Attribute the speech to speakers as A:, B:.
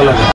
A: Hasta.